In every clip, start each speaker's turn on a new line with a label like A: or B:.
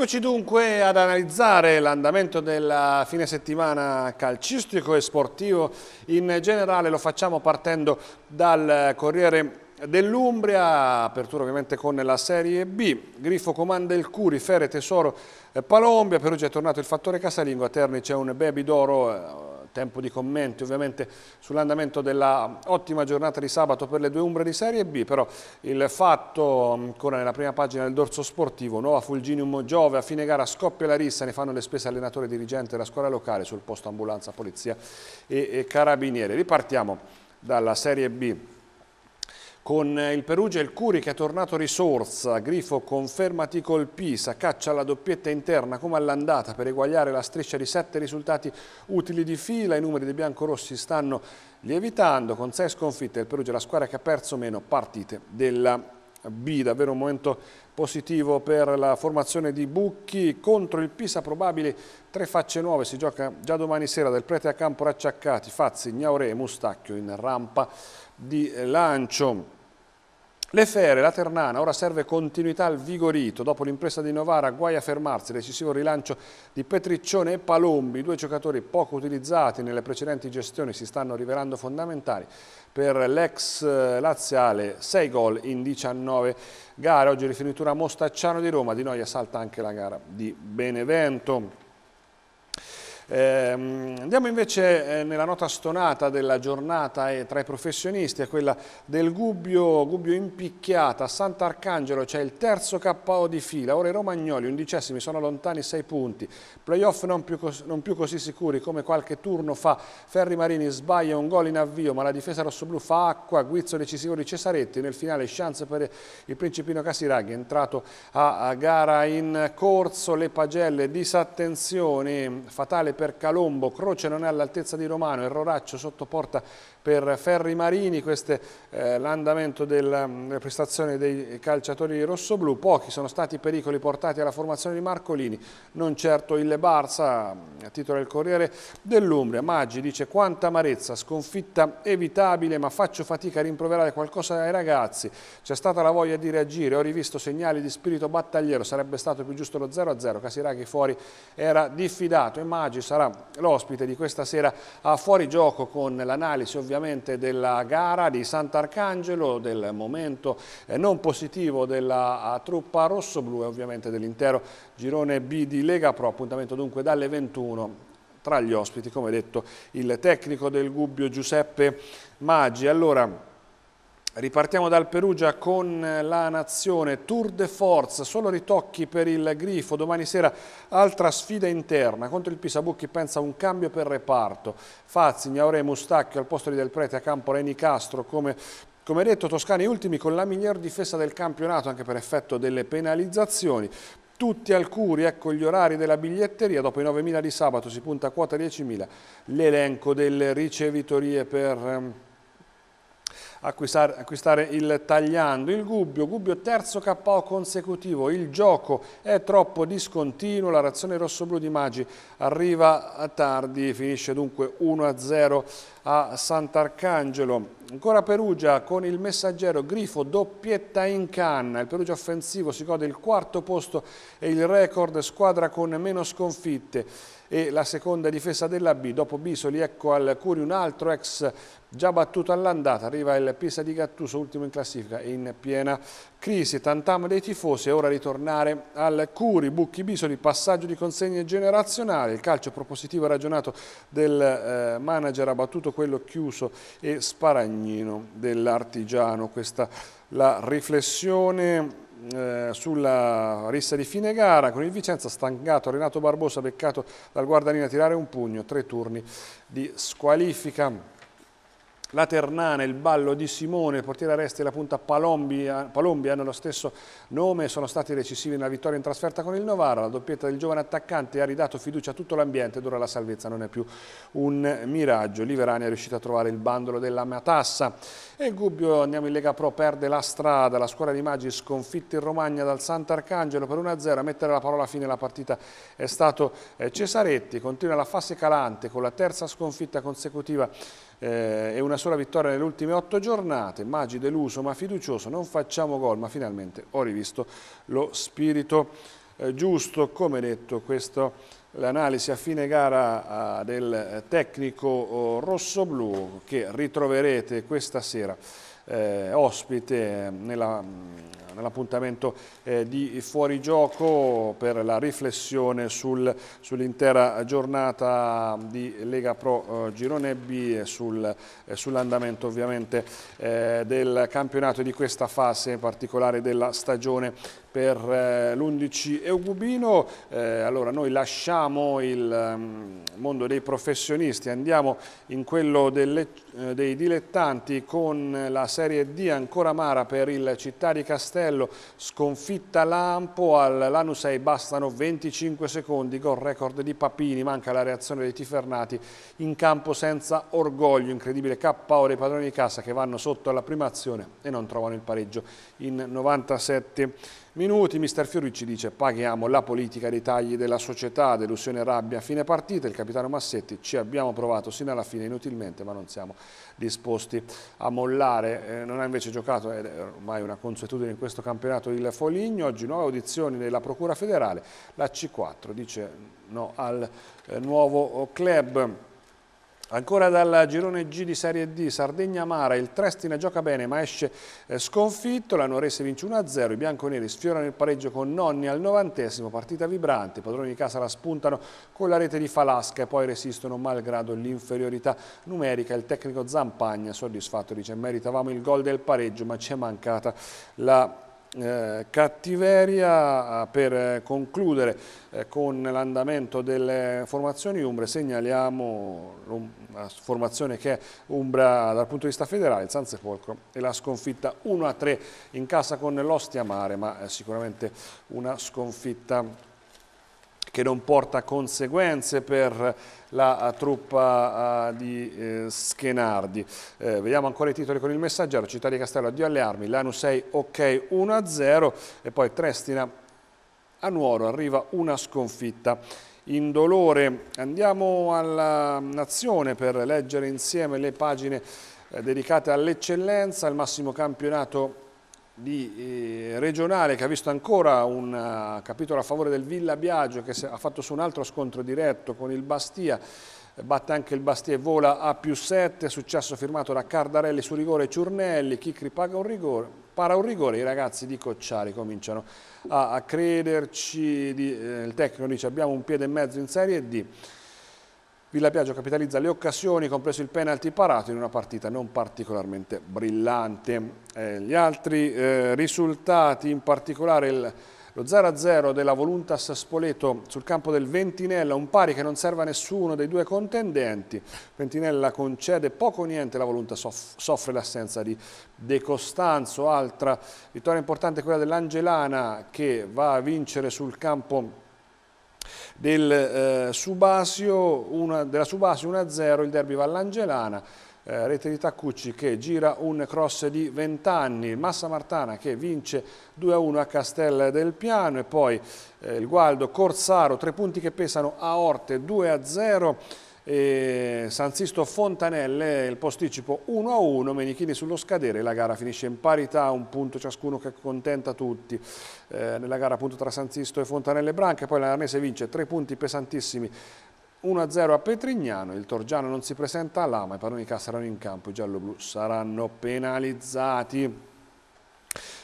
A: Eccoci dunque ad analizzare l'andamento del fine settimana calcistico e sportivo. In generale, lo facciamo partendo dal Corriere dell'Umbria, apertura ovviamente con la Serie B, Grifo comanda il Curi, Fere, Tesoro, Palombia, Perugia è tornato il fattore casalingo, a Terni c'è un baby d'oro tempo di commenti ovviamente sull'andamento della ottima giornata di sabato per le due umbre di Serie B, però il fatto ancora nella prima pagina del dorso sportivo, nuova Fulginium Giove, a fine gara scoppia la rissa, ne fanno le spese allenatore dirigente della scuola locale sul posto ambulanza, polizia e, e carabinieri. Ripartiamo dalla Serie B con il Perugia il Curi che è tornato risorsa, Grifo confermati col Pisa, caccia la doppietta interna come all'andata per eguagliare la striscia di sette risultati utili di fila, i numeri dei biancorossi stanno lievitando, con sei sconfitte il Perugia è la squadra che ha perso meno partite della B, davvero un momento positivo per la formazione di Bucchi contro il Pisa, probabili tre facce nuove, si gioca già domani sera del prete a campo racciaccati, Fazzi, Gnaure e Mustacchio in rampa di lancio. Le Fere, la Ternana, ora serve continuità al Vigorito, dopo l'impresa di Novara guai a fermarsi, decisivo rilancio di Petriccione e Palombi, due giocatori poco utilizzati nelle precedenti gestioni si stanno rivelando fondamentali per l'ex eh, laziale, 6 gol in 19 gare, oggi rifinitura Mostacciano di Roma, di Noia salta anche la gara di Benevento. Eh, andiamo invece eh, nella nota stonata della giornata e tra i professionisti, è quella del Gubbio, Gubbio impicchiata, Sant'Arcangelo c'è il terzo KO di fila, ora i romagnoli undicesimi sono lontani sei punti, playoff non più, non più così sicuri come qualche turno fa, Ferri Marini sbaglia un gol in avvio ma la difesa rossoblù fa acqua, guizzo decisivo di Cesaretti, nel finale chance per il Principino Casiraghi, entrato a, gara in corso, le pagelle, disattenzione, fatale per Calombo, Croce non è all'altezza di Romano, erroraccio sotto porta per Ferri Marini, questo è eh, l'andamento delle prestazioni dei calciatori rossoblù, pochi sono stati i pericoli portati alla formazione di Marcolini, non certo il Barça, a titolo del Corriere dell'Umbria, Maggi dice quanta amarezza, sconfitta evitabile ma faccio fatica a rimproverare qualcosa ai ragazzi, c'è stata la voglia di reagire, ho rivisto segnali di spirito battagliero, sarebbe stato più giusto lo 0-0, Casiraghi fuori era diffidato. E Maggi sarà l'ospite di questa sera a fuori gioco con l'analisi ovviamente della gara di Sant'Arcangelo, del momento eh, non positivo della truppa rossoblu e ovviamente dell'intero girone B di Lega Pro, appuntamento dunque dalle 21 tra gli ospiti, come detto, il tecnico del Gubbio Giuseppe Maggi. Allora, Ripartiamo dal Perugia con la Nazione, Tour de Force, solo ritocchi per il Grifo, domani sera altra sfida interna, contro il Pisabucchi pensa a un cambio per reparto, Fazzi, Gnaure e Mustacchio al posto di Del Prete a campo Reni Castro come come detto, Toscani ultimi con la miglior difesa del campionato anche per effetto delle penalizzazioni. Tutti al Curi, ecco gli orari della biglietteria, dopo i 9.000 di sabato si punta a quota 10.000, l'elenco delle ricevitorie per ehm, acquistare, acquistare il tagliando. Il Gubbio, Gubbio terzo KO consecutivo, il gioco è troppo discontinuo, la reazione rossoblù di Maggi arriva tardi, finisce dunque 1-0 a Sant'Arcangelo. Ancora Perugia con il messaggero Grifo doppietta in canna, il Perugia offensivo si gode il quarto posto e il record squadra con meno sconfitte. E la seconda difesa della B, dopo Bisoli ecco al Curi un altro ex già battuto all'andata, arriva il Pisa di Gattuso ultimo in classifica in piena crisi, tantam dei tifosi, è ora di tornare al Curi, Bucchi Bisoli, passaggio di consegne generazionali, il calcio propositivo e ragionato del eh, manager ha battuto quello chiuso e sparagnino dell'artigiano, questa la riflessione eh, sulla rissa di fine gara con il Vicenza stancato Renato Barbosa beccato dal guardanino a tirare un pugno tre turni di squalifica la Ternana, il ballo di Simone, il portiere Aresti e la punta Palombi, Palombi hanno lo stesso nome, sono stati decisivi nella vittoria in trasferta con il Novara, la doppietta del giovane attaccante ha ridato fiducia a tutto l'ambiente ed ora la salvezza non è più un miraggio. Liverani è riuscito a trovare il bandolo della Matassa. E Gubbio, andiamo in Lega Pro, perde la strada, la squadra di Maggi sconfitta in Romagna dal Sant'Arcangelo per 1-0, a mettere la parola fine alla partita è stato eh, Cesaretti, continua la fase calante con la terza sconfitta consecutiva eh, e una sola vittoria nelle ultime otto giornate, Maggi deluso ma fiducioso, non facciamo gol ma finalmente ho rivisto lo spirito eh, giusto, come detto questo l'analisi a fine gara del tecnico oh, rosso-blu che ritroverete questa sera eh, ospite nella nell'appuntamento eh, di fuorigioco per la riflessione sul, sull'intera giornata di Lega Pro eh, Girone B e sul, eh, sull'andamento ovviamente eh, del campionato di questa fase, in particolare della stagione per eh, l'11 Eugubino. Eh, allora noi lasciamo il um, mondo dei professionisti, andiamo in quello delle, eh, dei dilettanti con la Serie D ancora amara per il Città di Castello, sconfitta Lampo, all'Anusei bastano 25 secondi, gol record di Papini, manca la reazione dei Tifernati in campo senza orgoglio, incredibile KO dei padroni di casa che vanno sotto alla prima azione e non trovano il pareggio in 97 minuti. Mister Fiori ci dice paghiamo la politica dei tagli della società, delusione rabbia a fine partita. Il capitano Massetti ci abbiamo provato sino alla fine inutilmente ma non siamo disposti a mollare. Eh, non ha invece giocato, è ormai una consuetudine in questo campionato, il Foligno. Oggi nuove audizioni della Procura federale. La C4 dice no al eh, nuovo club. Ancora dal girone G di Serie D, Sardegna Mara, il Trestina gioca bene ma esce eh, sconfitto, la Norese vince 1-0, i bianconeri sfiorano il pareggio con Nonni al novantesimo, partita vibrante, i padroni di casa la spuntano con la rete di Falasca e poi resistono malgrado l'inferiorità numerica, il tecnico Zampagna soddisfatto dice meritavamo il gol del pareggio ma ci è mancata la eh, cattiveria per eh, concludere eh, con l'andamento delle formazioni umbre segnaliamo una formazione che è umbra dal punto di vista federale, il San e la sconfitta 1-3 in casa con l'Ostia Mare ma è sicuramente una sconfitta che non porta conseguenze per la truppa uh, di eh, Schenardi. Eh, vediamo ancora i titoli con il messaggero, Città di Castello addio alle armi, Lanu 6 ok 1-0 e poi Trestina a Nuoro arriva una sconfitta indolore. Andiamo alla nazione per leggere insieme le pagine eh, dedicate all'eccellenza, al massimo campionato di, eh, regionale che ha visto ancora un uh, capitolo a favore del Villa Biagio che ha fatto su un altro scontro diretto con il Bastia, batte anche il Bastia e vola a più 7, successo firmato da Cardarelli su rigore Ciurnelli, Chicri paga un rigore, para un rigore, i ragazzi di Cocciari cominciano a, crederci, eh, il tecnico dice abbiamo un piede e mezzo in Serie D, Villa Piaggio capitalizza le occasioni, compreso il penalty parato in una partita non particolarmente brillante. Eh, gli altri eh, risultati, in particolare il, lo 0-0 della Voluntas Spoleto sul campo del Ventinella, un pari che non serve a nessuno dei due contendenti. Ventinella concede poco o niente, la Voluntas soffre l'assenza di De Costanzo. Altra vittoria importante quella dell'Angelana che va a vincere sul campo del, eh, Subasio, una, della Subasio 1-0, il derby Vallangelana, eh, rete di Taccucci che gira un cross di 20 anni, Massa Martana che vince 2-1 a Castel del Piano e poi eh, il Gualdo Corsaro, tre punti che pesano a Orte 2-0 e San Sisto Fontanelle il posticipo 1-1, Menichini sullo scadere, la gara finisce in parità, un punto ciascuno che accontenta tutti eh, nella gara appunto tra San Sisto e Fontanelle Branche, poi la Arnese vince tre punti pesantissimi 1-0 a Petrignano, il Torgiano non si presenta all'Ama, i padroni K saranno in campo, i giallo-blu saranno penalizzati.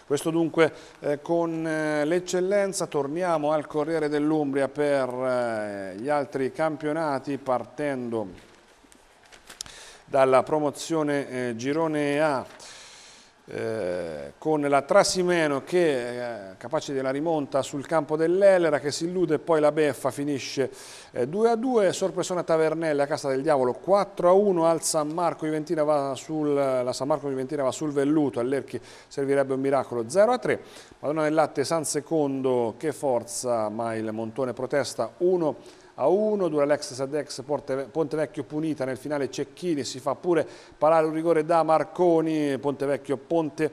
A: Questo dunque eh, con eh, l'eccellenza torniamo al Corriere dell'Umbria per eh, gli altri campionati partendo dalla promozione eh, Girone A eh, con la Trasimeno che eh, capace della rimonta sul campo dell'Elera che si illude poi la beffa finisce eh, 2 a 2 sorpresona Tavernelle a Casa del Diavolo 4 a 1 al San Marco Juventina va sul, la San Marco Juventina va sul velluto all'Erchi servirebbe un miracolo 0 a 3 Madonna del Latte San Secondo che forza ma il Montone protesta 1 a 1, Duralex Sadex Pontevecchio punita, nel finale Cecchini si fa pure parare un rigore da Marconi, Pontevecchio Ponte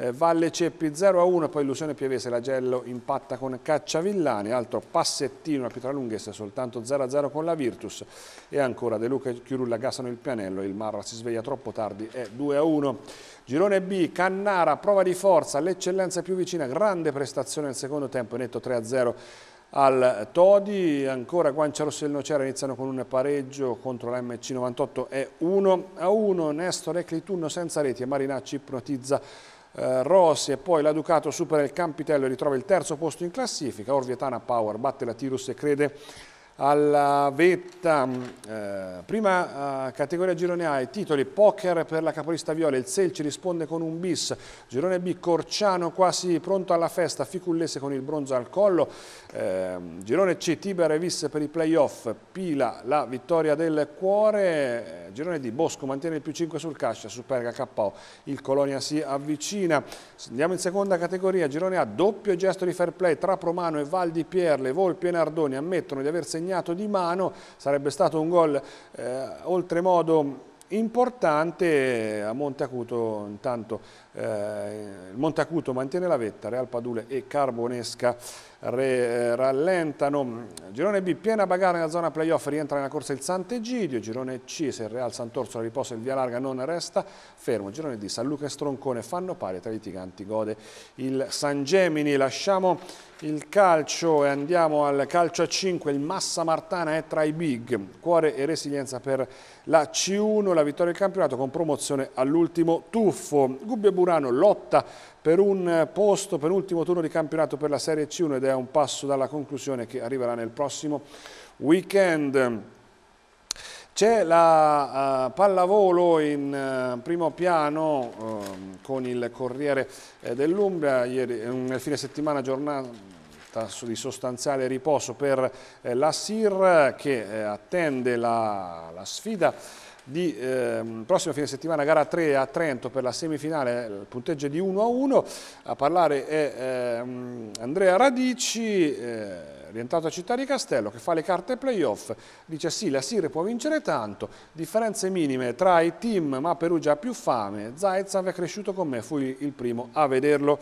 A: eh, Valle Ceppi 0 a 1, poi illusione Pievese, Lagello impatta con Cacciavillani, altro passettino, una pietra lunghezza, soltanto 0 a 0 con la Virtus e ancora De Luca e Chirulla gasano il pianello, il Marra si sveglia troppo tardi, è 2 a 1. Girone B, Cannara, prova di forza, l'eccellenza più vicina, grande prestazione nel secondo tempo, netto 3 a 0 al Todi, ancora Guancia Rossa e il Nocera iniziano con un pareggio contro la MC98 è 1 a 1, Nestor e Clitunno senza reti e Marinacci ipnotizza eh, Rossi. E poi la Ducato supera il Campitello e ritrova il terzo posto in classifica, Orvietana Power batte la Tirus e crede alla vetta, eh, prima eh, categoria girone A, i titoli poker per la capolista Viola, il Selci risponde con un bis, girone B Corciano quasi pronto alla festa, Ficullese con il bronzo al collo, eh, girone C Tiber e Vis per i playoff, Pila la vittoria del cuore, eh, girone D Bosco mantiene il più 5 sul Cascia, supera KO, il Colonia si avvicina, andiamo in seconda categoria, girone A, doppio gesto di fair play tra Promano e Val di Pierle, Volpi e Nardoni ammettono di aver segnato segnato di mano, sarebbe stato un gol eh, oltremodo importante a Monteacuto intanto eh, Monteacuto mantiene la vetta Real Padule e Carbonesca re, eh, rallentano. Girone B piena bagarre nella zona playoff rientra nella corsa il Sant'Egidio. Girone C se il Real Sant'Orso riposa il Via Larga non resta fermo. Girone D San Luca e Stroncone fanno pari tra i litiganti gode il San Gemini. Lasciamo il calcio e andiamo al calcio a 5, il Massa Martana è tra i big, cuore e resilienza per la C1, la vittoria del campionato con promozione all'ultimo tuffo. Gubbio Burano lotta per un posto, per ultimo turno di campionato per la Serie C1 ed è un passo dalla conclusione che arriverà nel prossimo weekend. C'è la uh, pallavolo in uh, primo piano uh, con il Corriere eh, dell'Umbria, ieri nel fine settimana giornata di sostanziale riposo per la SIR che attende la, la sfida di eh, prossimo fine settimana gara 3 a Trento per la semifinale, il punteggio è di 1 a 1, a parlare è eh, Andrea Radici, eh, rientrato a Città di Castello, che fa le carte playoff, dice sì, la Sire può vincere tanto, differenze minime tra i team, ma Perugia ha più fame, Zaitzav è cresciuto con me, fui il primo a vederlo.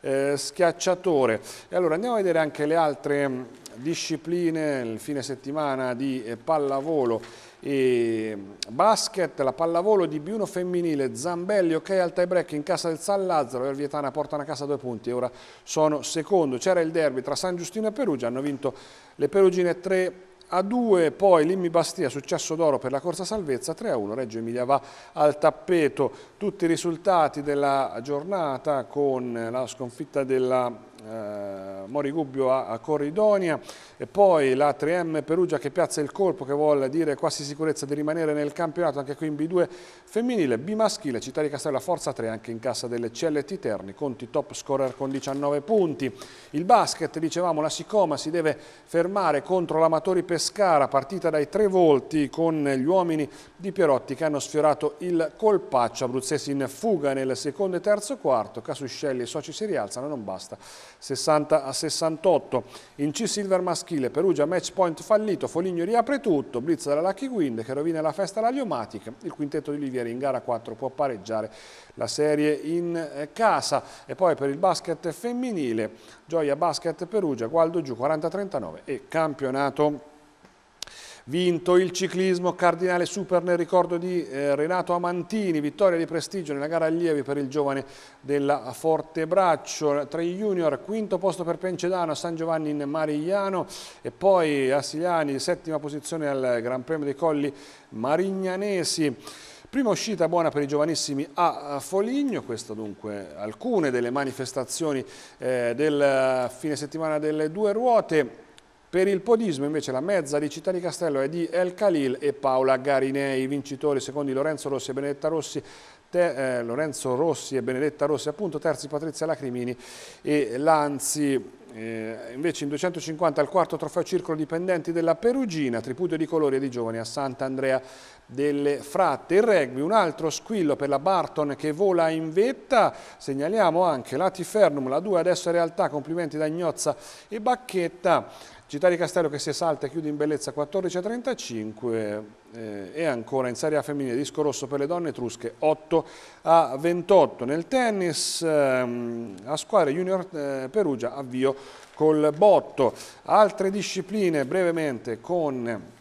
A: Eh, schiacciatore. E allora andiamo a vedere anche le altre discipline, il fine settimana di eh, pallavolo e basket, la pallavolo di B1 femminile, Zambelli ok al tie break in casa del San Lazzaro, Ervietana portano a casa due punti e ora sono secondo. C'era il derby tra San Giustino e Perugia, hanno vinto le Perugine 3 a 2, poi Limmi Bastia, successo d'oro per la corsa salvezza, 3 a 1, Reggio Emilia va al tappeto. Tutti i risultati della giornata con la sconfitta della eh, Mori Gubbio a, a, Corridonia e poi la 3M Perugia che piazza il colpo che vuole dire quasi sicurezza di rimanere nel campionato anche qui in B2 femminile, B maschile, Città di Castello Forza 3 anche in cassa delle CLT Terni, Conti top scorer con 19 punti. Il basket, dicevamo, la Sicoma si deve fermare contro l'Amatori Pescara, partita dai tre volti con gli uomini di Pierotti che hanno sfiorato il colpaccio, abruzzesi in fuga nel secondo e terzo quarto, Casuscelli e soci si rialzano, non basta 60 a 68. In C Silver maschile, Perugia match point fallito, Foligno riapre tutto, blitz della Lucky Wind che rovina la festa alla Liomatic, il quintetto di Olivieri in gara 4 può pareggiare la serie in eh, casa. E poi per il basket femminile, Gioia Basket Perugia, Gualdo giù 40-39 e campionato Vinto il ciclismo Cardinale Super nel ricordo di eh, Renato Amantini, vittoria di prestigio nella gara allievi per il giovane della Fortebraccio. Tra i junior, quinto posto per Pencedano, San Giovanni in Marigliano e poi Assiliani, settima posizione al Gran Premio dei Colli Marignanesi. Prima uscita buona per i giovanissimi a Foligno, questo dunque alcune delle manifestazioni eh, del fine settimana delle due ruote. Per il podismo invece la mezza di Città di Castello è di El Khalil e Paola Garinei, vincitori secondi Lorenzo Rossi e Benedetta Rossi, te, eh, Lorenzo Rossi e Benedetta Rossi, appunto terzi Patrizia Lacrimini e Lanzi. Eh, invece in 250 al quarto trofeo circolo dipendenti della Perugina, tripudio di colori e di giovani a Sant'Andrea delle Fratte. Il rugby, un altro squillo per la Barton che vola in vetta, segnaliamo anche la Tifernum, la 2 adesso è realtà, complimenti da Ignozza e Bacchetta. Città di Castello che si esalta e chiude in bellezza 14 a 35 eh, e ancora in Serie A femminile disco rosso per le donne etrusche 8 a 28. Nel tennis ehm, a squadra Junior eh, Perugia avvio col botto. Altre discipline brevemente con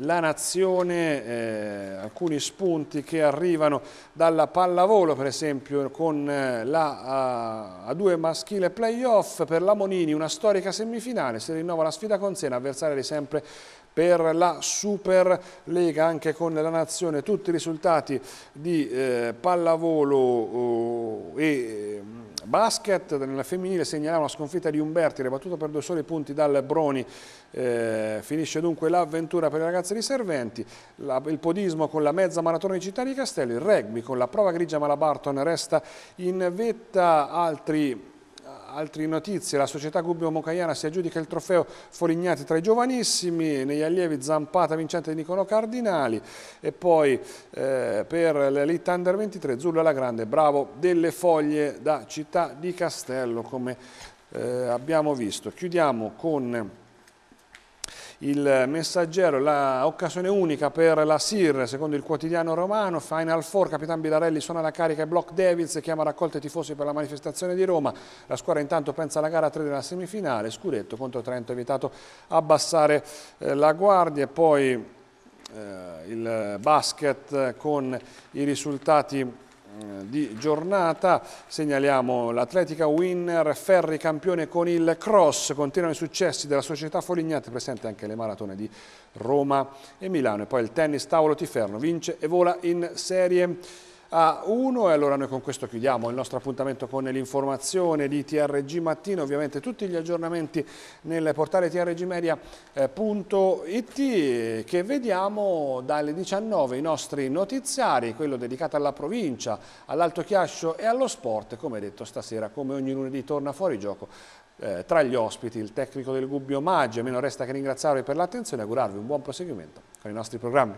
A: la nazione, eh, alcuni spunti che arrivano dalla pallavolo per esempio con eh, la a, a due maschile playoff. Per la Monini, una storica semifinale, si rinnova la sfida con Sena, avversaria di sempre per la Super Lega anche con la nazione, tutti i risultati di eh, pallavolo oh, e basket. Nella femminile segnalava la sconfitta di Umberti ribattuto per due soli punti dal Broni. Eh, finisce dunque l'avventura per le ragazze di Serventi la, il podismo con la mezza maratona di Città di Castello il rugby con la prova grigia Malabarton resta in vetta altri altre notizie, la società Gubbio Mocaiana si aggiudica il trofeo Folignati tra i giovanissimi, negli allievi Zampata vincente di Nicolò Cardinali e poi eh, per l'Elite Under 23 Zullo alla Grande, bravo delle foglie da Città di Castello come eh, abbiamo visto. Chiudiamo con il messaggero, l'occasione unica per la SIR, secondo il quotidiano romano, Final Four, Capitan Bilarelli suona la carica e Block Devils, chiama raccolta i tifosi per la manifestazione di Roma, la squadra intanto pensa alla gara 3 della semifinale, Scudetto contro Trento, evitato abbassare eh, la guardia e poi eh, il basket con i risultati di giornata. Segnaliamo l'Atletica Winner, Ferri campione con il cross, continuano i successi della società Folignate, presente anche le maratone di Roma e Milano. E poi il tennis tavolo Tiferno vince e vola in serie a 1 e allora noi con questo chiudiamo il nostro appuntamento con l'informazione di TRG Mattino, ovviamente tutti gli aggiornamenti nel portale trgmedia.it che vediamo dalle 19 i nostri notiziari, quello dedicato alla provincia, all'Alto Chiascio e allo sport, come detto stasera come ogni lunedì torna fuori gioco eh, tra gli ospiti il tecnico del Gubbio Maggio, a me non resta che ringraziarvi per l'attenzione e augurarvi un buon proseguimento con i nostri programmi.